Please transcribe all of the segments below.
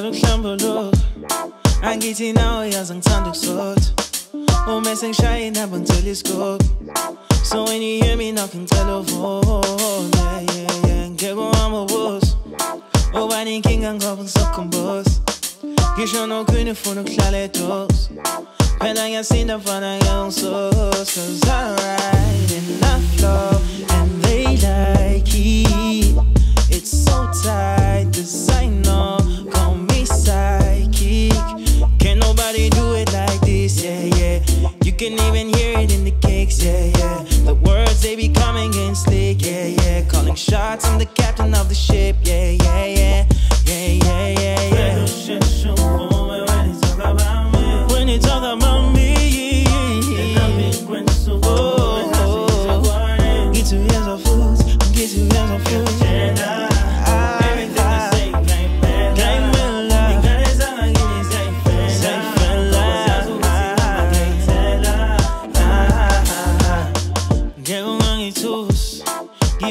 isombuluko angithi nawe yazi ngithanda ukusotha. Uma sengishaya inamba ngicela isigodi so when you hear me knocking ngicela uvone yeah, yeah. ngeke uhamba ubuso uba nenkinga ngoba ngizokhumbuza ngisho nokhwini ufuna ukuhlala edosi phela ngiyasinda mfana ngeke ngisos cause I ride in the flow and yeah yeah. The words they be coming in slick yeah yeah. Calling shots I'm the captain of the ship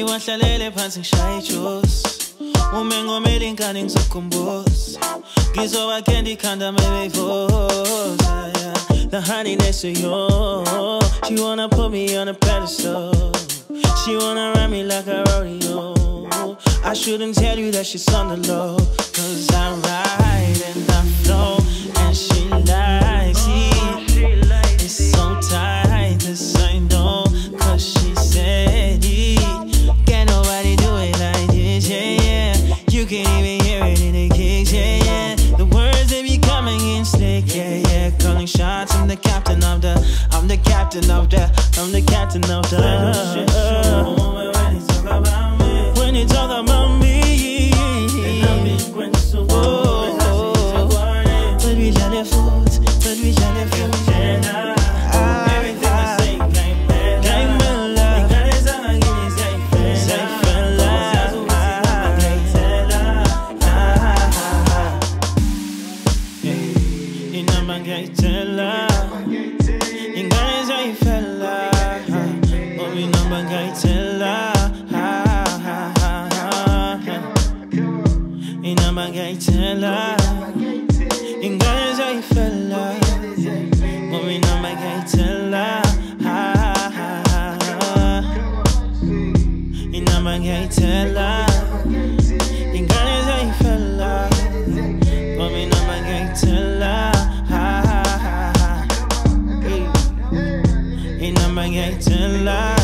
ngiwahlalele phansi ngishaye ijuice. Uma ngomele ingane ngizokhumbuza ngizoba candy khanda mabeyivoza yeah. the honeyness of yours she wanna put me on a pedestal. She wanna ride me like a rodeo. I shouldn't tell you that she's on the low Cause I ride and I flow captain of the I'm the captain of the I'm the captain of the zayifela ngoba inamba ngayitela inamba ngayitela ingane zayifela ngoba inamba ngayitela inamba ngayitela